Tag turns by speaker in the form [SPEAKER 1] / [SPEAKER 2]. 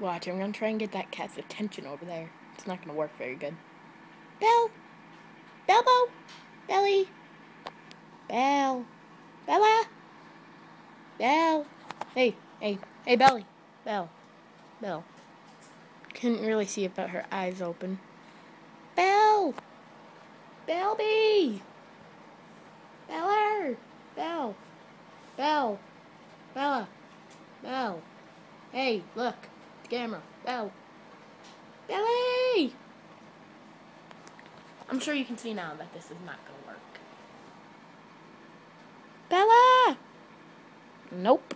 [SPEAKER 1] Watch, I'm gonna try and get that cat's attention over there. It's not gonna work very good. Belle! Belbo! Belly! Belle! Bella! Belle! Hey, hey, hey, Belly! Belle. Belle. Couldn't really see about her eyes open. Belle! Belby! Beller! Belle! Belle! Bella! Belle! Hey, look! The camera! Belle! Belly! I'm sure you can see now that this is not gonna work. Bella! Nope.